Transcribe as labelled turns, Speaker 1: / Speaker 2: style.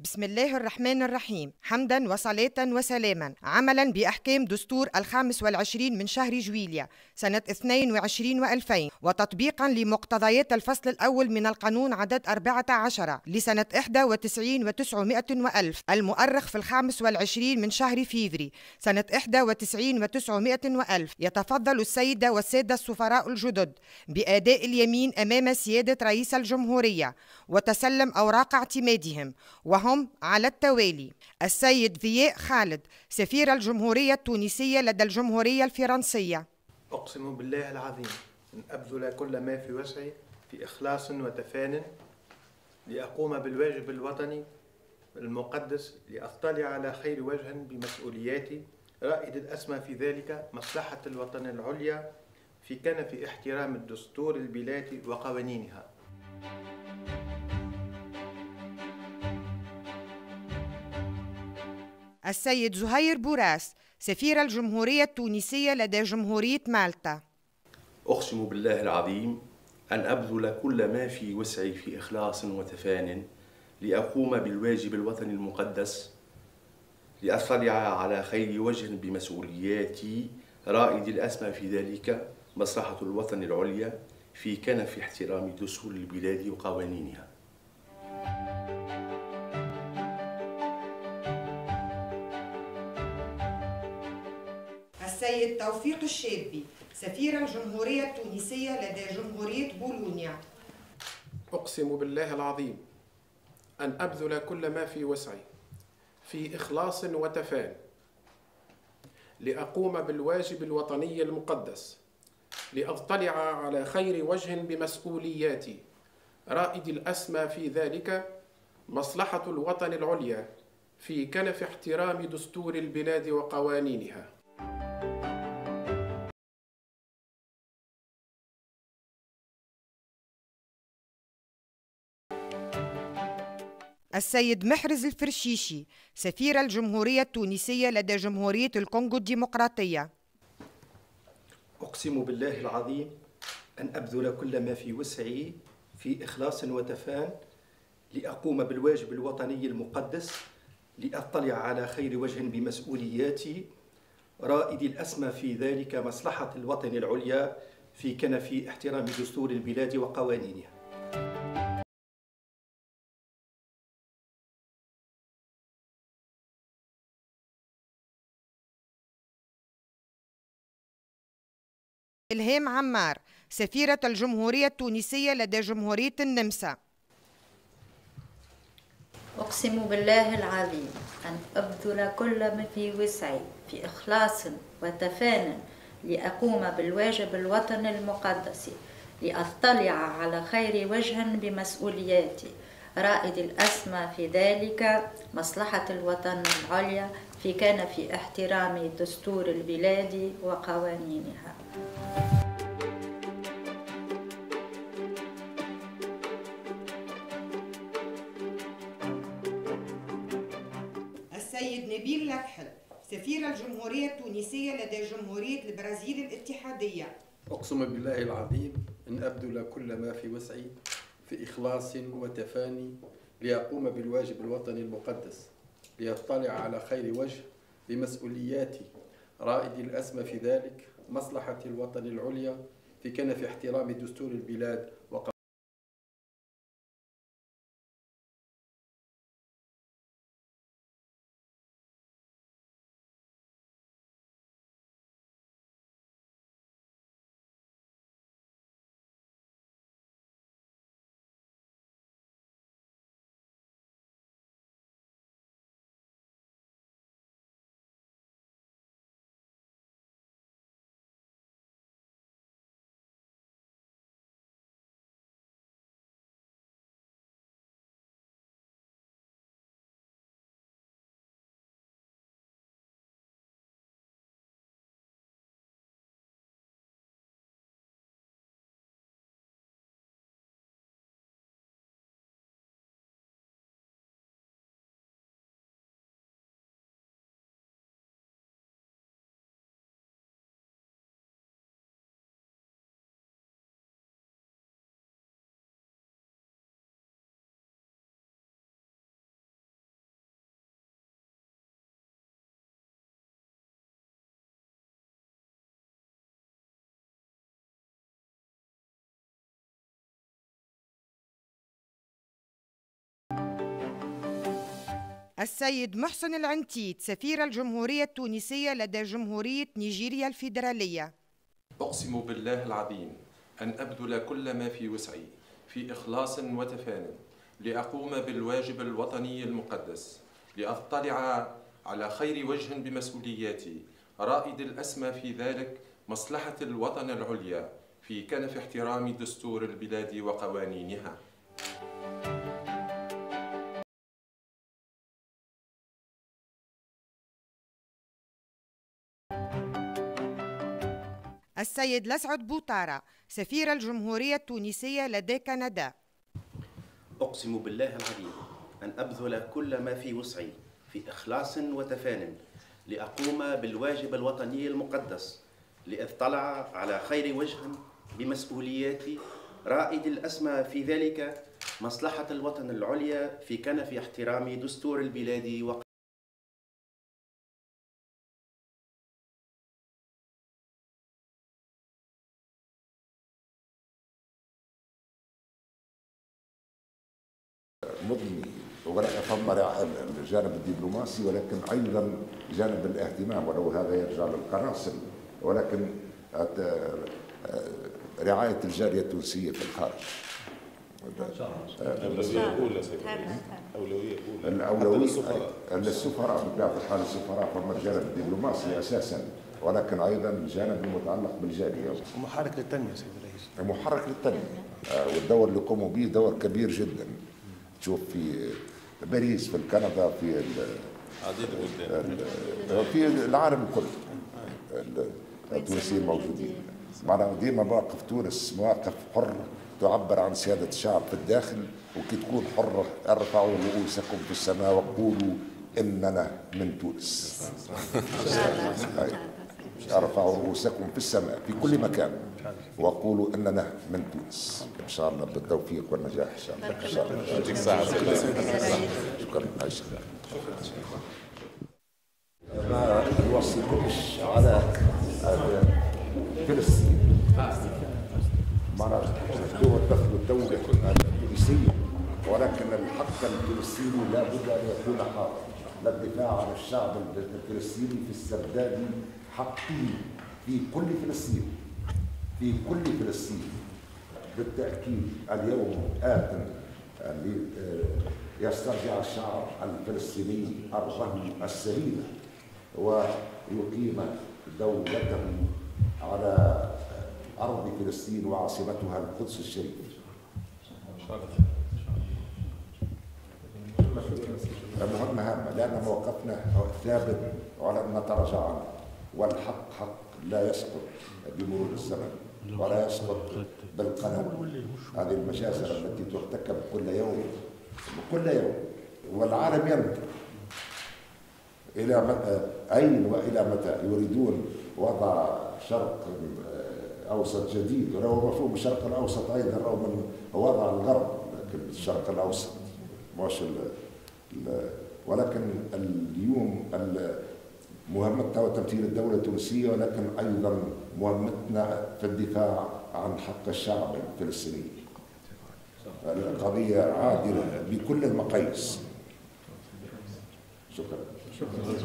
Speaker 1: بسم الله الرحمن الرحيم. حمدا وصلاة وسلاما. عملا بأحكام دستور الخامس والعشرين من شهر جويليا سنة 22 و2000 وتطبيقا لمقتضيات الفصل الأول من القانون عدد 14 لسنة 91 و900 وألف. المؤرخ في الخامس والعشرين من شهر فيفري سنة 91 و900 وألف. يتفضل السيدة والسادة السفراء الجدد بأداء اليمين أمام سيادة رئيس الجمهورية وتسلم أوراق اعتمادهم وهم وهم على التوالي. السيد فياء خالد سفير الجمهورية التونسية لدى الجمهورية الفرنسية.
Speaker 2: أقسم بالله العظيم أن أبذل كل ما في وسعي في إخلاص وتفان لأقوم بالواجب الوطني المقدس لأطلع على خير وجه بمسؤولياتي. رائد الأسمى في ذلك مصلحة الوطن العليا في كنف احترام الدستور البلاد وقوانينها.
Speaker 1: السيد زهير بوراس سفير الجمهورية التونسية لدى جمهورية مالطا.
Speaker 3: أقسم بالله العظيم أن أبذل كل ما في وسعي في إخلاص وتفان لأقوم بالواجب الوطني المقدس لأطلع على خير وجه بمسؤولياتي رائد الأسمى في ذلك مصلحة الوطن العليا في كنف احترام دستور البلاد وقوانينها.
Speaker 1: توفيق الشابي سفير الجمهورية التونسية لدى جمهورية بولونيا.
Speaker 4: أقسم بالله العظيم أن أبذل كل ما في وسعي في إخلاص وتفان لأقوم بالواجب الوطني المقدس لأطلع على خير وجه بمسؤولياتي رائد الأسمى في ذلك مصلحة الوطن العليا في كنف احترام دستور البلاد وقوانينها.
Speaker 1: السيد محرز الفرشيشي سفير الجمهورية التونسية لدى جمهورية الكونغو الديمقراطية.
Speaker 5: أقسم بالله العظيم أن أبذل كل ما في وسعي في إخلاص وتفان لأقوم بالواجب الوطني المقدس لأطلع على خير وجه بمسؤولياتي رائد الأسمى في ذلك مصلحة الوطن العليا في كنف احترام دستور البلاد وقوانينها.
Speaker 1: إلهام عمار سفيرة الجمهورية التونسية لدى جمهورية النمسا.
Speaker 6: أقسم بالله العظيم أن أبذل كل ما في وسعي في إخلاص وتفان لأقوم بالواجب الوطني المقدس لأطلع على خير وجه بمسؤولياتي رائد الأسمى في ذلك مصلحة الوطن العليا في كان في احترام دستور البلاد وقوانينها.
Speaker 1: السيد نبيل لكحل سفير الجمهورية التونسية لدى جمهورية البرازيل الاتحادية.
Speaker 7: أقسم بالله العظيم أن أبذل كل ما في وسعي في إخلاص وتفاني لأقوم بالواجب الوطني المقدس. ليطلع على خير وجه بمسؤولياتي رائد الأسمى في ذلك مصلحة الوطن العليا في كنف احترام دستور البلاد.
Speaker 1: السيد محسن العنتيت سفير الجمهورية التونسية لدى جمهورية نيجيريا الفيدرالية.
Speaker 8: أقسم بالله العظيم أن أبذل كل ما في وسعي في إخلاص وتفان لأقوم بالواجب الوطني المقدس لأطلع على خير وجه بمسؤولياتي رائد الأسمى في ذلك مصلحة الوطن العليا في كنف احترام دستور البلاد وقوانينها.
Speaker 1: السيد لسعد بوطارة سفير الجمهورية التونسية لدى كندا.
Speaker 9: أقسم بالله العظيم أن أبذل كل ما في وسعي في إخلاص وتفان لأقوم بالواجب الوطني المقدس لأطلع على خير وجه بمسؤولياتي رائد الأسمى في ذلك مصلحة الوطن العليا في كنف احترام دستور البلاد وق...
Speaker 10: الجانب الدبلوماسي ولكن أيضا جانب الاهتمام ولو هذا يرجع للقناصل ولكن رعاية الجاليه التونسية في الخارج.
Speaker 11: الأولوية الأولى أولوية أولى.
Speaker 10: الأولوية للسفراء. بطبيعة الحال السفراء هم الجانب الدبلوماسي أساسا ولكن أيضا الجانب المتعلق بالجالية
Speaker 2: محرك للتنمية سيد الرئيس.
Speaker 10: محرك للتنمية. والدور اللي يقوموا به دور كبير جدا. تشوف في باريس في كندا في
Speaker 11: عديد البلدان
Speaker 10: في العالم كله. التونسيين موجودين. معناها ديما مواقف تونس مواقف حرة تعبر عن سيادة الشعب في الداخل وكي تكون حرة ارفعوا رؤوسكم في السماء وقولوا إننا من تونس. ارفعوا رؤوسكم في السماء في كل مكان. وقولوا إننا من تونس. إن شاء الله بالتوفيق والنجاح إن شاء الله. إن شاء الله.
Speaker 11: يعطيك الصحة
Speaker 10: شكرا. عايشة ما نوصيكمش على فلسطين معناها دول دخل الدولة التونسية ولكن الحق الفلسطيني لا بد أن يكون حاضر. للدفاع عن الشعب الفلسطيني في استرداد حقه في كل فلسطين. في كل فلسطين بالتأكيد اليوم آت يسترجع الشعب الفلسطيني أرضه السليمة ويقيم دولته على أرض فلسطين وعاصمتها القدس الشريف. المهمة هامة لأن موقفنا ثابت ولن نتراجع عنه والحق حق لا يسقط بمرور الزمن. ولا يسقط بالقلم. هذه المجازر التي ترتكب كل يوم كل يوم. والعالم ينظر إلى متى أين وإلى متى يريدون وضع شرق أوسط جديد. ولو مفهوم الشرق الأوسط أيضا رغم وضع الغرب لكن الشرق الأوسط مش ولكن اليوم مهمتنا وتمثيل الدولة التونسية ولكن أيضا مهمتنا في الدفاع عن حق الشعب الفلسطيني. القضية عادلة بكل المقاييس. شكرا. شكرا.